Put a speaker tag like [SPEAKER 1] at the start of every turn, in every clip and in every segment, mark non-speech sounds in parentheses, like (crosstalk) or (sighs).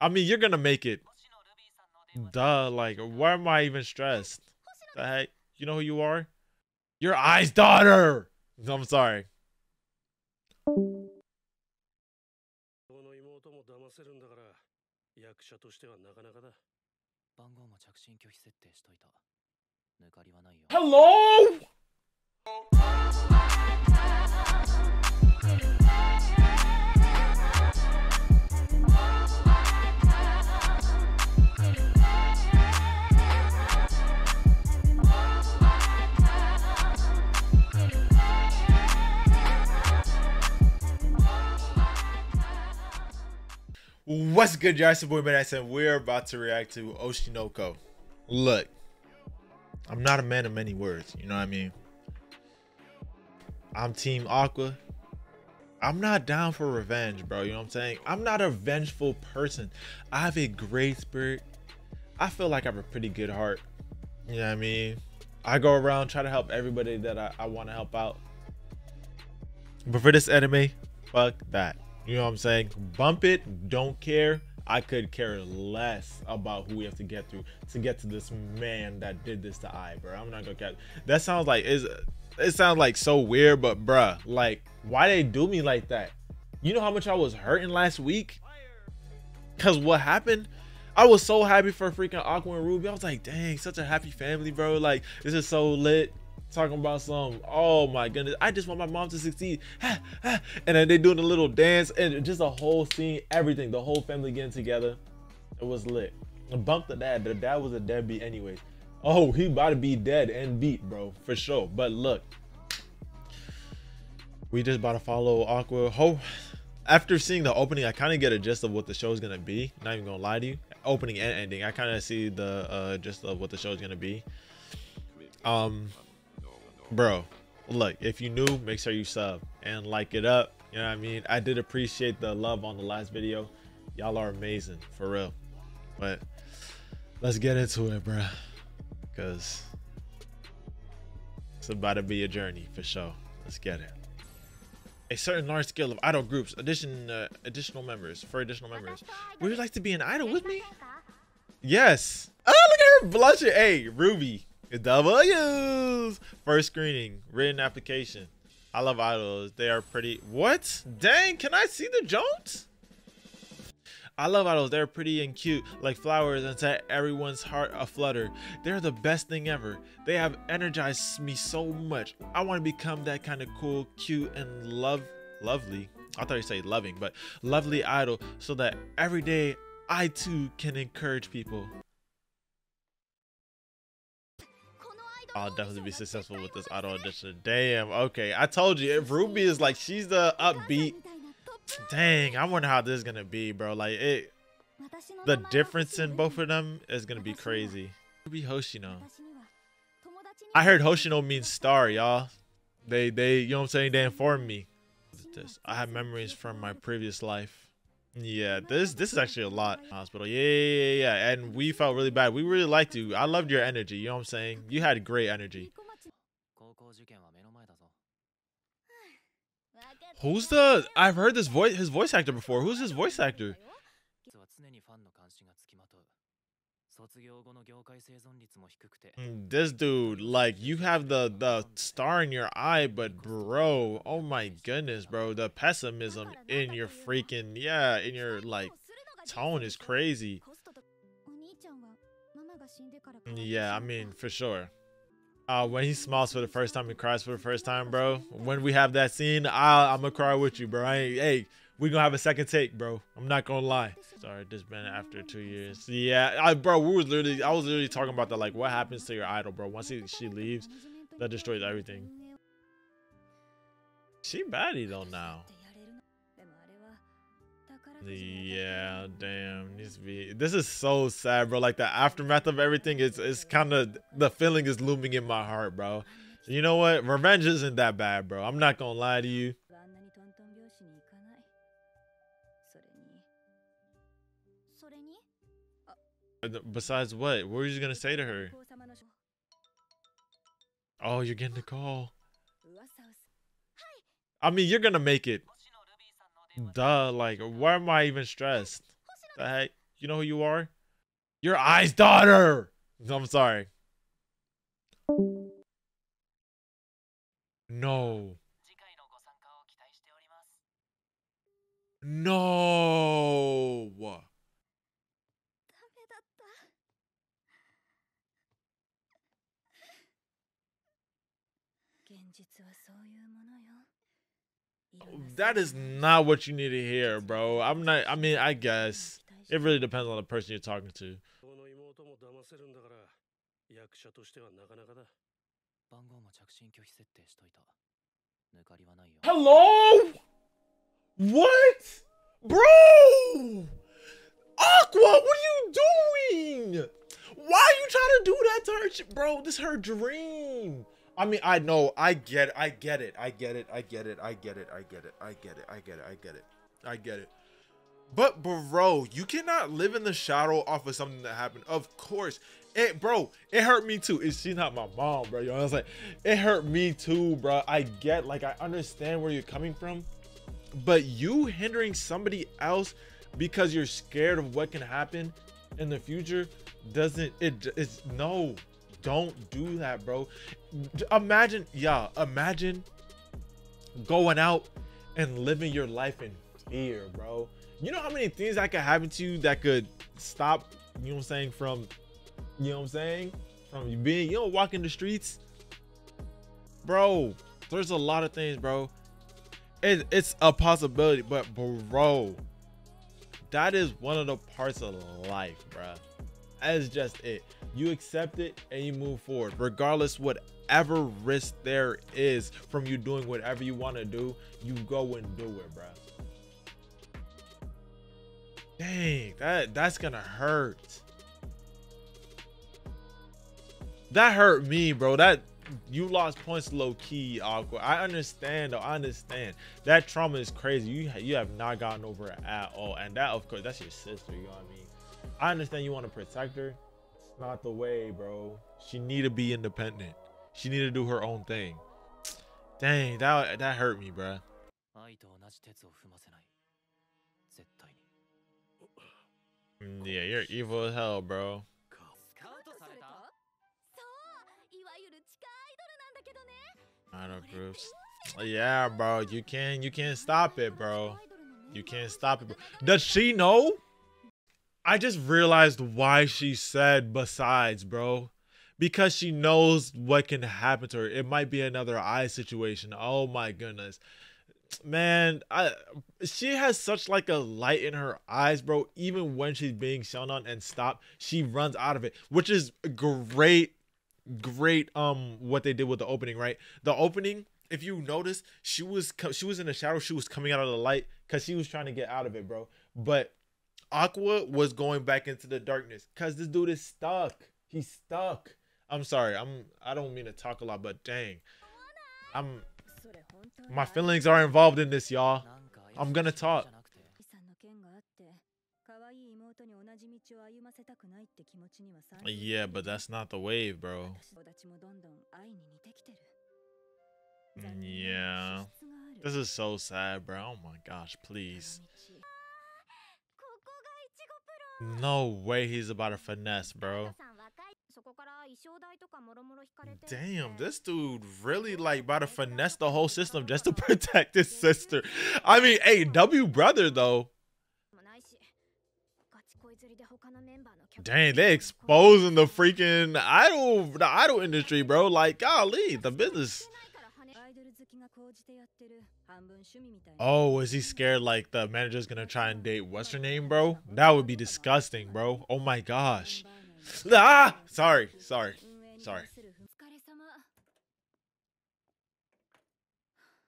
[SPEAKER 1] I mean, you're gonna make it. Duh, like, why am I even stressed? The heck? You know who you are? Your Ai's daughter! I'm sorry.
[SPEAKER 2] の
[SPEAKER 1] What's good, y'all? It's we're about to react to Oshi no Ko. Look, I'm not a man of many words, you know what I mean? I'm Team Aqua. I'm not down for revenge, bro. You know what I'm saying? I'm not a vengeful person. I have a great spirit. I feel like I have a pretty good heart. You know what I mean? I go around try to help everybody that I, I want to help out. But for this anime, fuck that. You know what I'm saying? Bump it, don't care. I could care less about who we have to get through to get to this man that did this to Ai, bro. I'm not gonna get that sounds like is it sounds like so weird, but bruh, like why they do me like that? You know how much I was hurting last week? Cause what happened? I was so happy for freaking Aqua and Ruby. I was like, dang, such a happy family, bro. Like, this is so lit talking about some oh my goodness i just want my mom to succeed. (sighs) (sighs) And then they doing a little dance and just a whole scene everything the whole family getting together. It was lit. Bump the dad the dad was a deadbeat anyways oh he about to be dead and beat bro for sure. But look we just about to follow aqua hope after seeing the opening i kind of get a gist of what the show is gonna be. Not even gonna lie to you. Opening and ending. I kind of see the uh gist of what the show is gonna be. Um bro look if you new make sure you sub and like it up. You know what i mean? I did appreciate the love on the last video. Y'all are amazing for real. But let's get into it bro because it's about to be a journey for sure. Let's get it. A certain large scale of idol groups addition uh, additional members for additional members. Would you like to be an idol with me? Yes. Oh look at her blushing. Hey ruby W's. First screening, written application. I love idols. They are pretty. What? Dang, can I see the Jones? I love idols. They're pretty and cute, like flowers, and set everyone's heart aflutter. They're the best thing ever. They have energized me so much. I want to become that kind of cool, cute, and love, lovely. I thought you say loving, but lovely idol, so that every day I too can encourage people. I'll definitely be successful with this auto audition. Damn. Okay. I told you, if Ruby is like, she's the upbeat. Dang. I wonder how this is to be, bro. Like, it, the difference in both of them is to be crazy. Ruby Hoshino. I heard Hoshino means star, y'all. They, they, you know what I'm saying? They informed me. I have memories from my previous life. Yeah, this this is actually a lot. Hospital. Yeah, yeah, yeah, yeah. And we felt really bad. We really liked you. I loved your energy. You know what I'm saying? You had great energy. Who's the I've heard this voice his voice actor before. Who's his voice actor? This dude, like, you have the the star in your eye, but bro, oh my goodness, bro, the pessimism in your freaking yeah, in your like tone is crazy. Yeah, I mean for sure. Uh, when he smiles for the first time, he cries for the first time, bro. When we have that scene, I, I'm gonna cry with you, bro. Hey, we gonna have a second take, bro. I'm not gonna lie. Sorry, this been after two years. Yeah, I, bro, we was literally, I was literally talking about that. Like, what happens to your idol, bro? Once he, she leaves, that destroys everything. She baddie though now. Yeah, damn. To be. This is so sad, bro. Like the aftermath of everything is, is kind of the feeling is looming in my heart, bro. You know what? Revenge isn't that bad, bro. I'm not gonna lie to you. Besides what? What were you gonna say to her? Oh, you're getting the call. I mean, you're gonna make it. Duh, like, why am I even stressed? The heck? You know who you are? Your Ai's, daughter! I'm sorry. No. No. That is not what you need to hear, bro. I'm not. I mean, I guess it really depends on the person you're talking to.
[SPEAKER 2] この妹も騙せるんだから役者としてはなかなかだ
[SPEAKER 3] 番号も着信拒否設定しといた抜かりはないよ
[SPEAKER 1] Hello? What? Bro! Aqua, what are you doing? Why are you trying to do that to her? She- Bro, this is her dream. I mean, I know, I get I get it, I get it, I get it, I get it, I get it, I get it, I get it, I get it, I get it. But bro, you cannot live in the shadow off of something that happened. Of course, it, bro, it hurt me too. Is she not my mom, bro? You know what I'm saying? It hurt me too, bro. I get, like, I understand where you're coming from, but you hindering somebody else because you're scared of what can happen in the future doesn't it it's no don't do that bro. Imagine yeah imagine going out and living your life in fear bro. You know how many things that could happen to you that could stop you know what i'm saying from you know what i'm saying from being you know walking the streets? Bro there's a lot of things bro. It, it's a possibility but bro that is one of the parts of life bruh that's just it. You accept it and you move forward regardless whatever risk there is from you doing whatever you want to do you go and do it bro. dang that that's gonna hurt. That hurt me bro. That you lost points low key awkward i understand though. I understand. That trauma is crazy. You you have not gotten over it at all. And that of course that's your sister you know what i mean I understand you want to protect her. It's not the way, bro. She need to be independent. She need to do her own thing. Dang, that that hurt me,
[SPEAKER 3] bro.
[SPEAKER 1] Mm, yeah, you're evil as hell, bro. Idol groups. Yeah, bro. You can't you can't stop it, bro. You can't stop it. Bro. Does she know? I just realized why she said besides, bro. Because she knows what can happen to her. It might be another Ai situation. Oh my goodness. Man, I she has such like a light in her eyes, bro. Even when she's being shown on and stopped, she runs out of it, which is great great um what they did with the opening, right? The opening, if you notice, she was she was in the shadow, she was coming out of the light cuz she was trying to get out of it, bro. But Aqua was going back into the darkness because this dude is stuck. He's stuck. I'm sorry. I'm. I don't mean to talk a lot, but dang, I'm. My feelings are involved in this, y'all. I'm gonna talk. Yeah, but that's not the wave, bro. Mm, yeah. This is so sad, bro. Oh my gosh, please. No way he's about to finesse, bro. Damn, this dude really like about to finesse the whole system just to (laughs) protect his sister. I mean, hey, W brother though. Dang, they exposing the freaking idol the idol industry, bro. Like, golly, the business. Oh, is he scared like the manager's gonna try and date what's her name, bro? That would be disgusting, bro. Oh my gosh. (laughs) Ah! Sorry, sorry, sorry.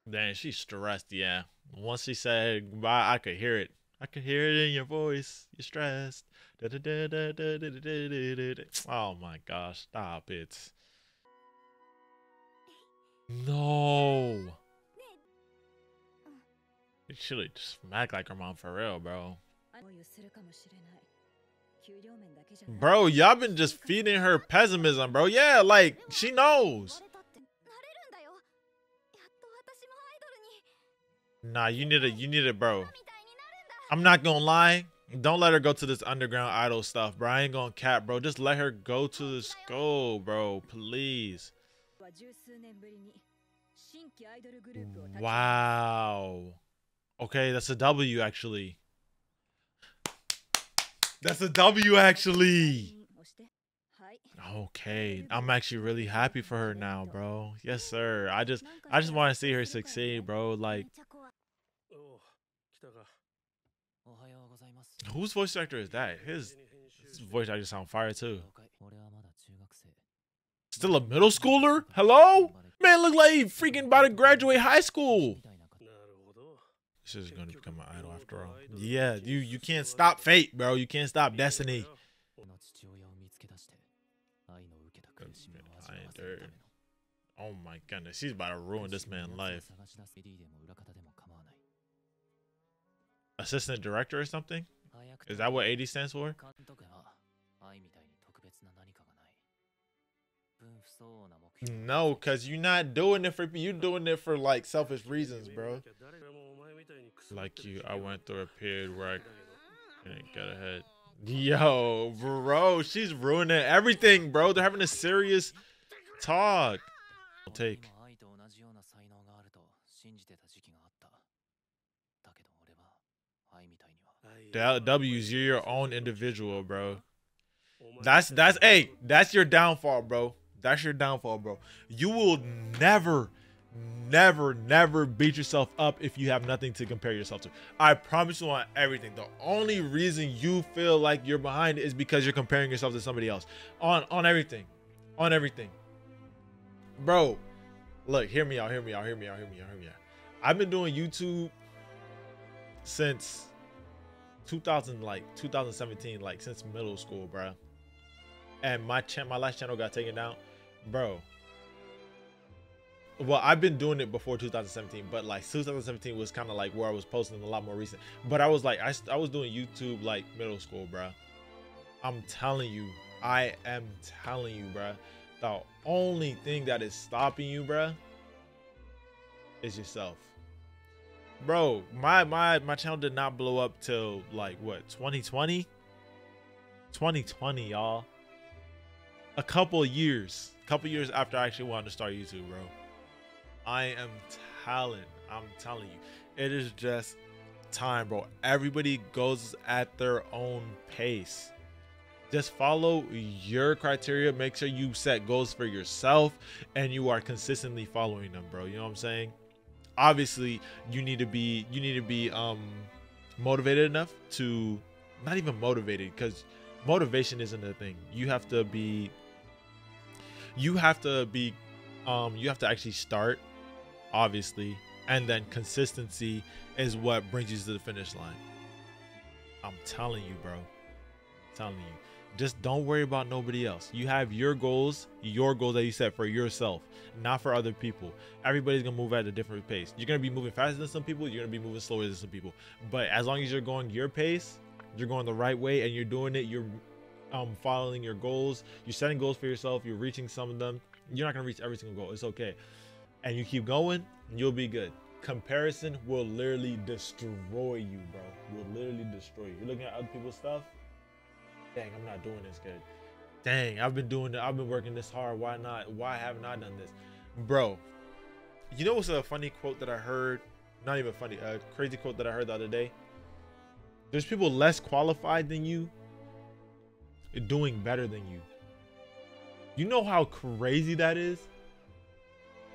[SPEAKER 1] Damn, she's stressed, yeah. Once she said goodbye, I could hear it. I could hear it in your voice. You're stressed. Oh my gosh, stop it. No. You should have smacked like her mom for real, bro. Bro, y'all been just feeding her pessimism, bro. Yeah, like, she knows. Nah, you need it, you need it, bro. I'm not gonna lie. Don't let her go to this underground idol stuff, bro. I ain't gonna cap, bro. Just let her go to the school, bro. Please. Wow. Okay, that's a W actually. That's a W actually. Okay, I'm actually really happy for her now, bro. Yes, sir. I just I just want to see her succeed, bro. Like Whose voice actor is that? His, his voice actor sound fire too. Still a middle schooler? Hello? Man, look like he freaking about to graduate high school. This is gonna become an idol after all. Yeah, you you can't stop fate, bro. You can't stop destiny. Oh my goodness, he's about to ruin this man's life. Assistant director or something? Is that what AD stands for? No, cause you're not doing it for You're doing it for like selfish reasons, bro. Like you, I went through a period where I couldn't get ahead. Yo, bro, she's ruining everything, bro. They're having a serious talk. I'll
[SPEAKER 3] 俺に
[SPEAKER 1] take.
[SPEAKER 3] も愛と同じような才能があると信じてた時期があっただけど俺は愛みたいには
[SPEAKER 1] That W's, you're your own individual, bro. That's that's hey, that's your downfall, bro. That's your downfall, bro. You will never, never, never beat yourself up if you have nothing to compare yourself to. I promise you on everything. The only reason you feel like you're behind is because you're comparing yourself to somebody else. On on everything. On everything. Bro, look, hear me out, hear me out, hear me out, hear me out, hear me out. I've been doing YouTube since 2000 like 2017 like since middle school bro and my cha- my last channel got taken down bro well i've been doing it before 2017 but like 2017 was kind of like where i was posting a lot more recent. But i was like I, I was doing youtube like middle school bro i'm telling you. I am telling you bro the only thing that is stopping you bro is yourself. Bro my my my channel did not blow up till like what 2020 2020 y'all. A couple years couple years after i actually wanted to start youtube bro i am telling i'm telling you. It is just time bro. Everybody goes at their own pace. Just follow your criteria. Make sure you set goals for yourself and you are consistently following them bro. You know what i'm saying? Obviously you need to be you need to be um motivated enough to not even motivated because motivation isn't a thing. You have to be you have to be um you have to actually start obviously and then consistency is what brings you to the finish line. I'm telling you bro. I'm telling you. Just don't worry about nobody else. You have your goals your goals that you set for yourself not for other people. Everybody's gonna move at a different pace. You're gonna be moving faster than some people you're gonna be moving slower than some people. But as long as you're going your pace you're going the right way and you're doing it you're um following your goals you're setting goals for yourself you're reaching some of them you're not gonna reach every single goal. It's okay and you keep going you'll be good. Comparison will literally destroy you bro. Will literally destroy you. You're looking at other people's stuff? Dang i'm not doing this good. Dang i've been doing it i've been working this hard. Why not? Why haven't i done this? Bro you know what's a funny quote that i heard? Not even funny a crazy quote that i heard the other day. There's people less qualified than you doing better than you. You know how crazy that is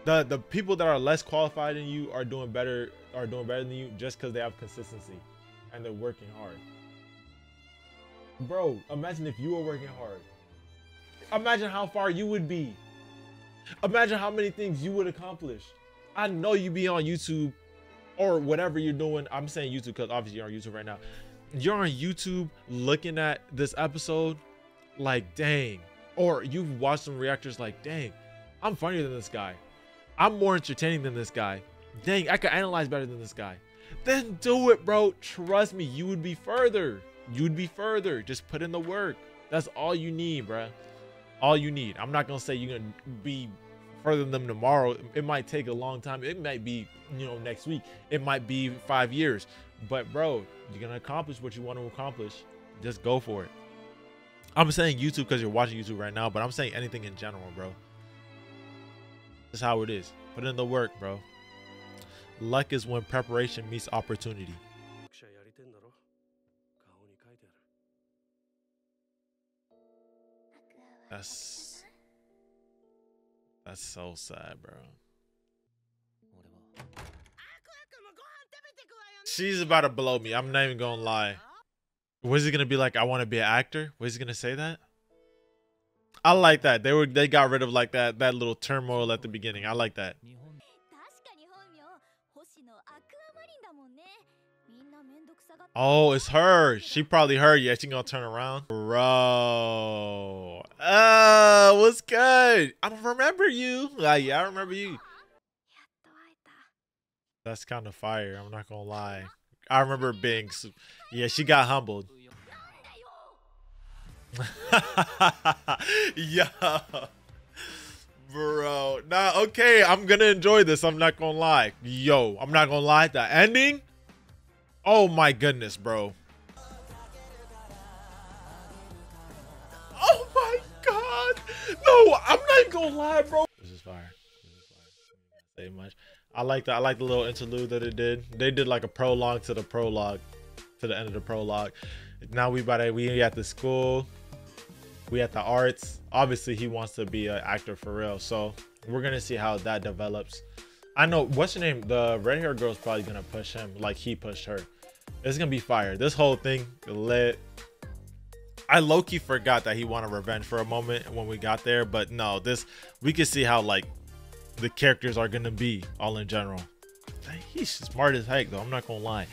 [SPEAKER 1] the the people that are less qualified than you are doing better are doing better than you just because they have consistency and they're working hard. Bro imagine if you were working hard. Imagine how far you would be. Imagine how many things you would accomplish. I know you'd be on youtube or whatever you're doing. I'm saying youtube because obviously you're on youtube right now. You're on youtube looking at this episode like dang. Or you've watched some reactors like dang i'm funnier than this guy i'm more entertaining than this guy dang i can analyze better than this guy then do it bro trust me you would be further you'd be further just put in the work that's all you need bro. all you need i'm not gonna say you're gonna be further than them tomorrow. It might take a long time. It might be, you know, next week. It might be five years. But bro, you're gonna accomplish what you want to accomplish. Just go for it. I'm saying YouTube because you're watching YouTube right now, but I'm saying anything in general, bro. That's how it is. Put in the work, bro. Luck is when preparation meets opportunity. That's that's so sad, bro. She's about to blow me. I'm not even gonna lie. Was he gonna be like, I want to be an actor? Was he gonna say that? I like that. They were they got rid of like that that little turmoil at the beginning. I like that. Oh, it's her. She probably heard. Yeah, she gonna turn around. Bro. Uh, what's good? I remember you. Like, yeah, I remember you. That's kind of fire. I'm not gonna lie. I remember being. Yeah, she got humbled. (laughs) yeah. Bro. Nah, okay. I'm gonna enjoy this. I'm not gonna lie. Yo, I'm not gonna lie. The ending. Oh my goodness, bro. Oh my god. No, I'm not gonna lie, bro. This is fire. This is fire. Say much. I like the I like the little interlude that it did. They did like a prologue to the prologue, to the end of the prologue. Now we about to we at the school we at the arts. Obviously he wants to be an actor for real. So we're gonna see how that develops. I know what's her name? The red hair girl's probably gonna push him like he pushed her. It's gonna be fire. This whole thing lit. I low-key forgot that he wanted revenge for a moment when we got there but no this we can see how like the characters are gonna be all in general. He's smart as heck though. I'm not gonna lie.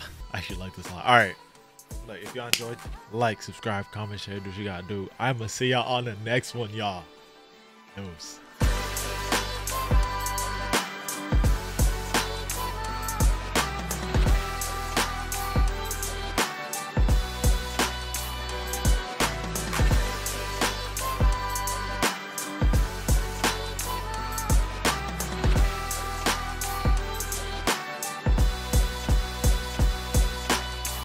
[SPEAKER 1] (sighs) I actually like this a lot all right like if y'all enjoyed, like, subscribe, comment, share, do what you gotta do. I'ma see y'all on the next one, y'all. News.